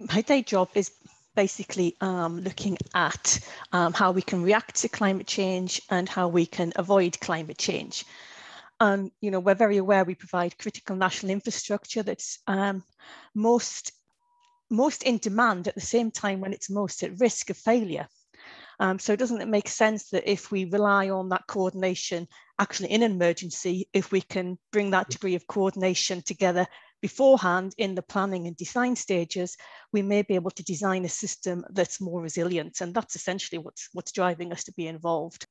my day job is basically um, looking at um, how we can react to climate change and how we can avoid climate change. And you know, we're very aware we provide critical national infrastructure that's um, most most in demand at the same time when it's most at risk of failure. Um, so doesn't it make sense that if we rely on that coordination actually in an emergency, if we can bring that degree of coordination together beforehand in the planning and design stages, we may be able to design a system that's more resilient. And that's essentially what's, what's driving us to be involved.